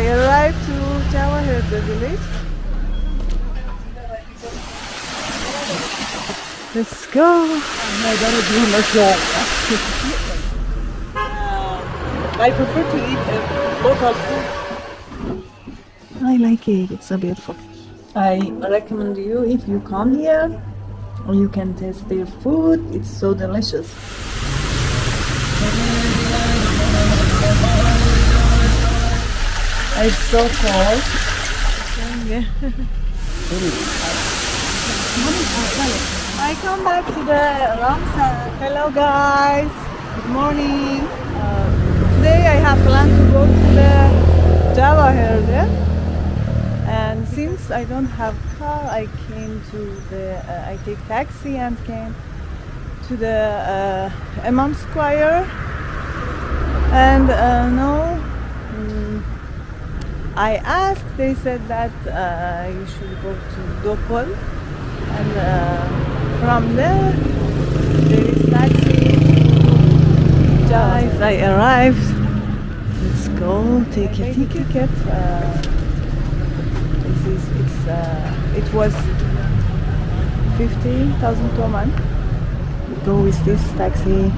I arrived to Javaher, the village. Let's go. I prefer to eat local food. I like it. It's so beautiful. I recommend you if you come here, you can taste their food. It's so delicious. It's so cold. I come back to the Ramsar. Hello guys. Good morning. Uh, today I have planned to go to the Javaher Deh. And since I don't have car, I came to the. Uh, I take taxi and came to the uh, Imam Square. And uh, no, mm, I asked. They said that uh, you should go to Dopol, and uh, from there there is taxi. Guys, I arrived. Let's go take a ticket. Uh, this is it's uh, it was fifty thousand toman. Go with this taxi.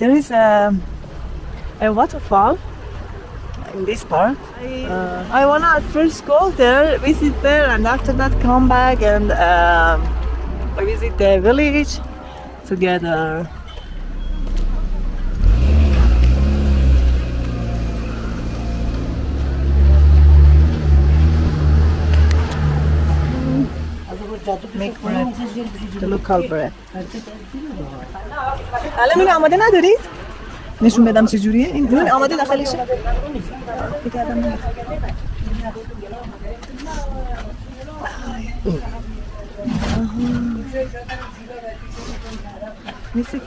There is a, a waterfall in this part. I, uh, I wanna at first go there, visit there, and after that come back and um, visit the village together. Make bread, the local bread. الان اینو آماده نداری؟ نشون بدم چه جوریه این اون آماده داخلش مثل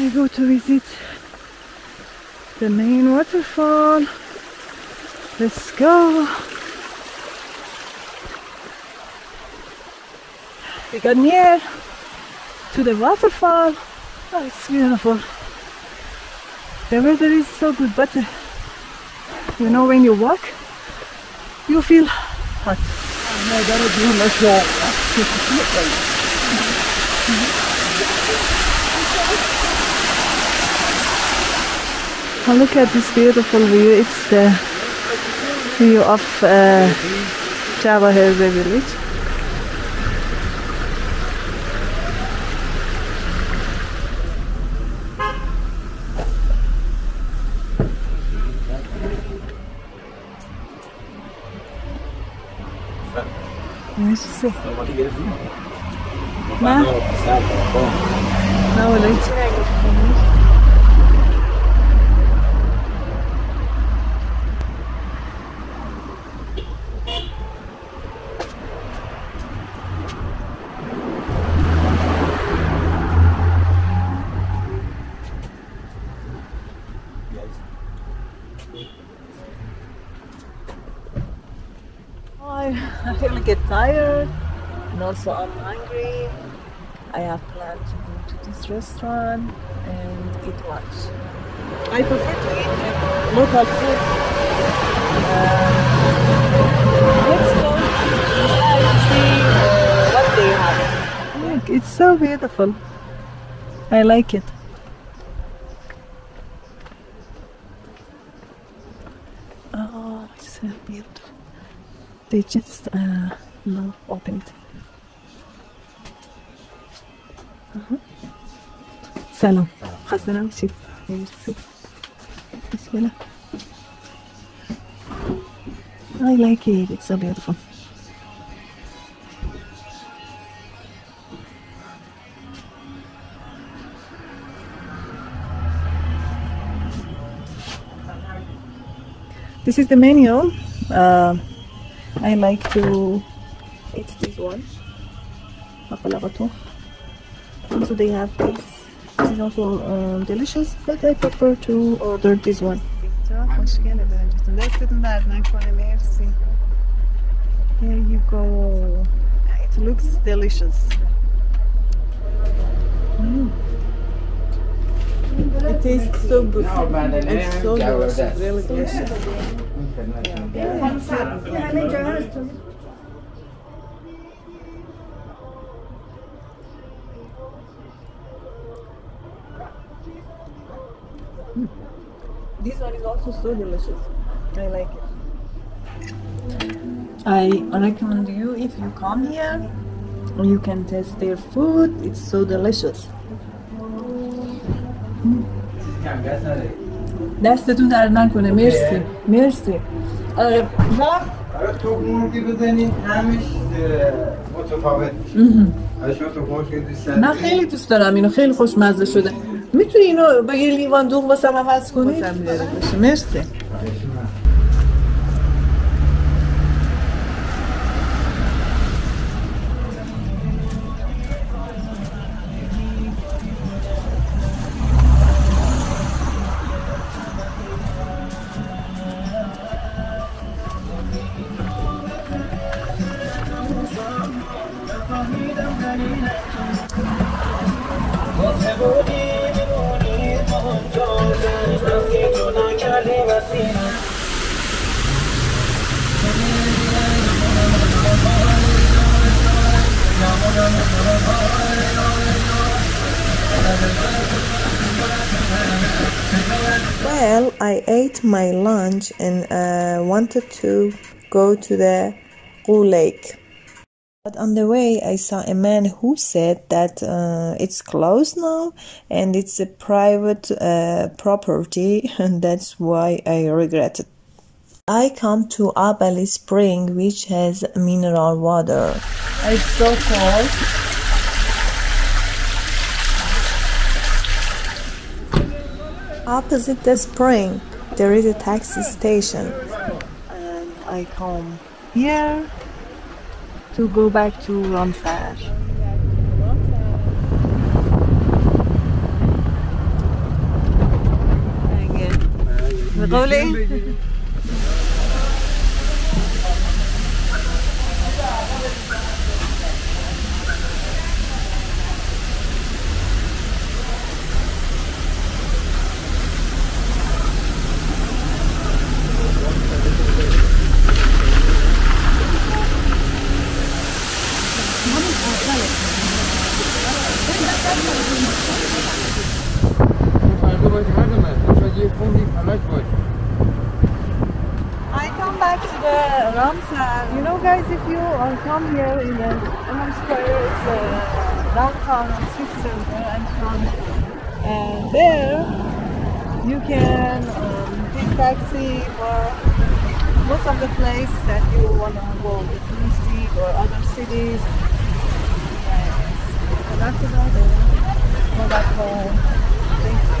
I go to visit the main waterfall. Let's go. We got near to the waterfall. Oh, it's beautiful. The weather is so good, but uh, you know when you walk, you feel hot. Oh, look at this beautiful view. It's the view of uh, Javaher village. Nice to see. Ma? No, wala I really get tired and also I'm hungry. I have planned to go to this restaurant and eat lunch. I prefer to eat local food. Uh, let's go to see what they have. Look, it's so beautiful. I like it. Oh, it's so beautiful they just uh, now opened. Uh-huh. سلام خسته نباشید مرسی مشکله I like it it's so beautiful This is the menu. Uh, I like to eat this one. Mapalagato. so they have this. This is also um, delicious but I prefer to order this one. There you go. It looks delicious. It tastes so good It's so delicious, really delicious hmm. This one is also so delicious. I like it. I recommend you if you come here, you can taste their food. It's so delicious. دستتون درد نکنه مرسی مرسی. آره و تو مرغی بزنید همش متفاوت. من؟ خیلی دوست دارم اینو خیلی خوشمزه شده. می‌تونی اینو با یه لیوان دوغ واسه من عوض کنی؟ مرسی. Well, I ate my lunch and uh, wanted to go to the Gu Lake. But on the way, I saw a man who said that uh, it's closed now and it's a private uh, property, and that's why I regret it. I come to Abali Spring, which has mineral water. It's so cold. Opposite the spring, there is a taxi station. And I come here to go back to Ramsar. Rolling. I come back to the Ramsar. You know, guys, if you uh, come here in the Imam Square, it's uh, downtown and city center, and from and there you can um, take taxi for most of the place that you want to go, the touristic or other cities. And after that, uh, go back home.